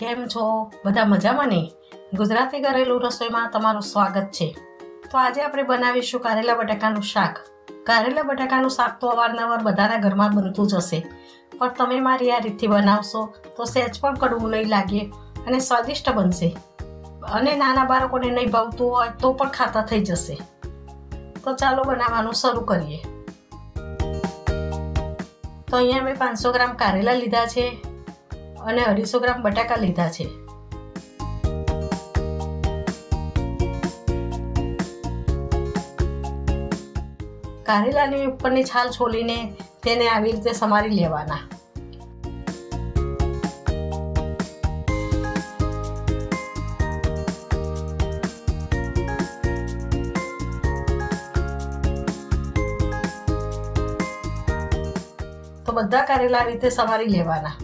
કેમ છો? બધા મજામાં ને? ગુજરાતી ઘરેલું રસોઈમાં તમારું સ્વાગત છે. તો આજે આપણે બનાવીશું કારેલા બટાકાનું શાક. કારેલા બટાકાનું શાક તો અવારનવાર બધાના ઘરમાં બનતું જ હશે. પણ તમે મારી આ રીતથી બનાવશો તો સહેજ પણ કડવું નહીં લાગે અને સ્વાદિષ્ટ બનશે. અને નાના બાળકોને નહીં ભાવતું હોય તો પણ ખાતા થઈ જશે. તો ચાલો બનાવવાનું શરૂ કરીએ. તો અહીંયા મેં પાંચસો ગ્રામ કારેલા લીધા છે. અને અઢીસો ગ્રામ બટાકા લીધા છે. કારેલાની ઉપરની છાલ છોલીને તેને આવી રીતે સમારી લેવાના. તો બધા કારેલા રીતે સમારી લેવાના.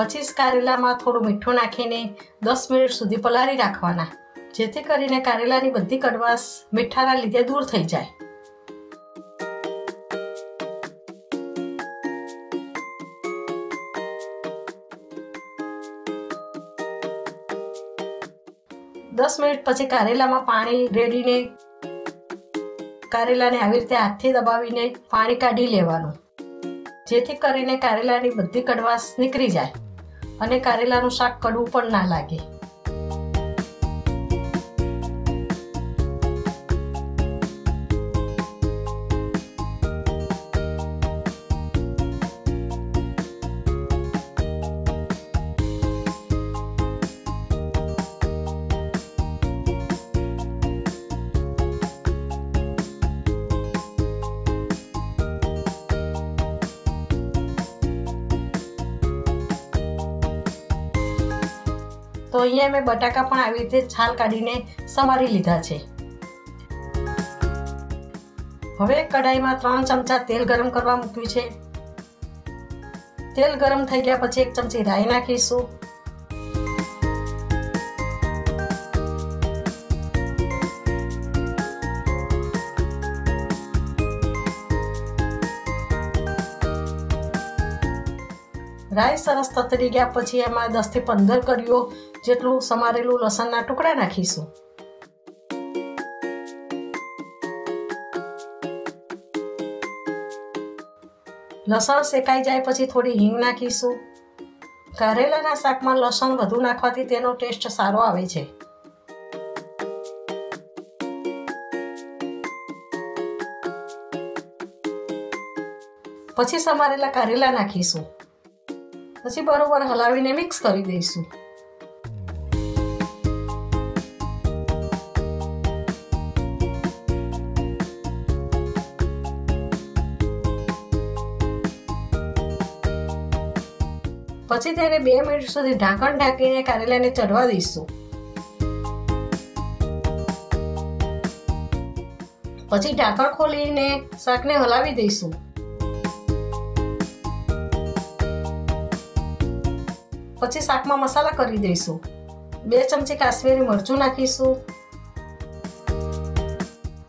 પછી કારેલામાં થોડું મીઠું નાખીને દસ મિનિટ સુધી પલાળી રાખવાના. જેથી કરીને કારેલાની બધી કડવાશ મીઠાના લીધે દૂર થઈ જાય. દસ મિનિટ પછી કારેલામાં પાણી રેડીને કારેલાને આવી રીતે હાથથી દબાવીને પાણી કાઢી લેવાનું. જેથી કરીને કારેલાની બધી કડવાશ નીકળી જાય. અને કારેલાનું શાક કડવું પણ ના લાગે. અહીંયા મેં બટાકા પણ આવી રીતે છાલ કાઢીને સમારી લીધા છે. હવે કઢાઈમાં ત્રણ ચમચા તેલ ગરમ કરવા મૂક્યું છે. તેલ ગરમ થઈ ગયા પછી એક ચમચી રાઈ નાખીશું. રાઈ સરસ તતરી ગયા પછી એમાં દસથી પંદર કરીઓ જેટલું સમારેલું લસણના ટુકડા નાખીશું. લસણ શેકાઈ જાય પછી થોડી હિંગ નાખીશું. કારેલાના શાકમાં લસણ વધુ નાખવાથી તેનો ટેસ્ટ સારો આવે છે. પછી સમારેલા કારેલા નાખીશું. પછી બરોબર હલાવીને મિક્સ કરી દઈશું. પછી તેને બે મિનિટ સુધી ઢાંકણ ઢાંકીને કારેલાને ચડવા દઈશું. પછી ઢાંકણ ખોલીને શાકને હલાવી દઈશું. પછી શાકમાં મસાલા કરી દઈશું. બે ચમચી કાશ્મીરી મરચું નાખીશું.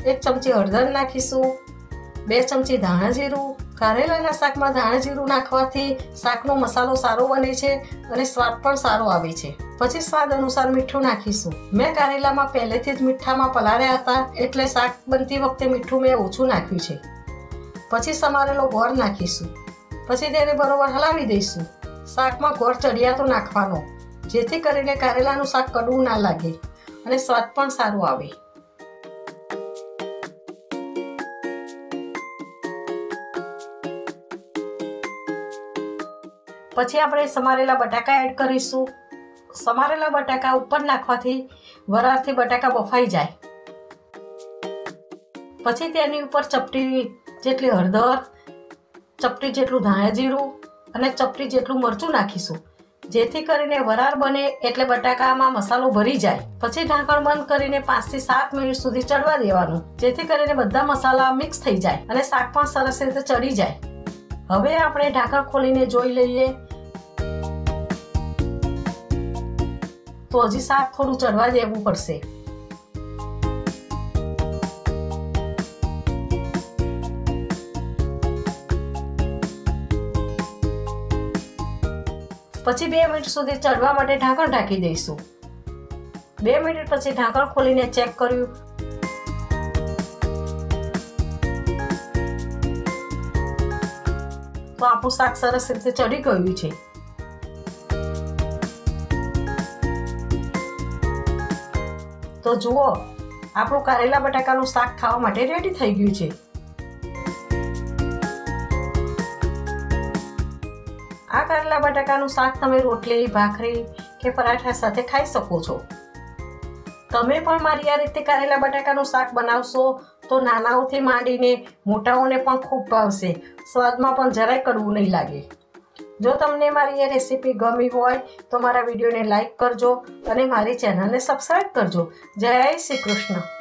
એક ચમચી હળદર નાખીશું. બે ચમચી ધાણા જીરું. કારેલાના શાકમાં ધાણા જીરું નાખવાથી શાકનો મસાલો સારો બને છે અને સ્વાદ પણ સારો આવે છે. પછી સ્વાદ અનુસાર મીઠું નાખીશું. મેં કારેલામાં પહેલેથી જ મીઠામાં પલાળ્યા હતા એટલે શાક બનતી વખતે મીઠું મેં ઓછું નાખ્યું છે. પછી સમારેલો ગોળ નાખીશું. પછી તેને બરોબર હલાવી દઈશું. શાકમાં ગોળ ચડિયાતો નાખવાનો. જેથી કરીને કારેલાનું શાક કડવું ના લાગે અને સ્વાદ પણ સારું આવે. પછી આપણે સમારેલા બટાકા એડ કરીશું. સમારેલા બટાકા ઉપર નાખવાથી વરાળથી બટાકા બફાઈ જાય. પછી તેની ઉપર ચપટી જેટલી હળદર, ચપટી જેટલું ધાણા જીરું અને ચપટી જેટલું મરચું નાખીશું. જેથી કરીને વરાળ બને એટલે બટાકામાં મસાલો ભરી જાય. પછી ઢાંકણ બંધ કરીને પાંચથી સાત મિનિટ સુધી ચડવા દેવાનું. જેથી કરીને બધા મસાલા મિક્સ થઈ જાય અને શાક પણ સરસ રીતે ચડી જાય. હવે આપણે ઢાંકણ ખોલીને જોઈ લઈએ. તો હજી શાક થોડું ચડવા દેવું પડશે. પછી બે મિનિટ સુધી ચડવા માટે ઢાંકણ ઢાંકી દઈશું. બે મિનિટ પછી ઢાંકણ ખોલીને ચેક કર્યું. તો આપણું શાક સરસ રીતે ચડી ગયું છે. તો જુઓ, આપણું કારેલા બટાકાનું શાક ખાવા માટે રેડી થઈ ગયું છે. આ કારેલા બટાકાનું શાક તમે રોટલી, ભાખરી કે પરાઠા સાથે ખાઈ શકો છો. તમે પણ મારી આ રીતે કારેલા બટાકાનું શાક બનાવશો તો નાનાઓથી માંડીને મોટાઓને પણ ખૂબ ભાવશે. સ્વાદમાં પણ જરાય કડવું નહીં લાગે. જો તમને મારી એ રેસીપી ગમી હોય તો મારા વિડીયોને લાઈક કરજો અને મારી ચેનલને સબસ્ક્રાઈબ કરજો. જય શ્રી કૃષ્ણ.